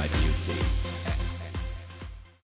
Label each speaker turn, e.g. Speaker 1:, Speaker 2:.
Speaker 1: my beauty.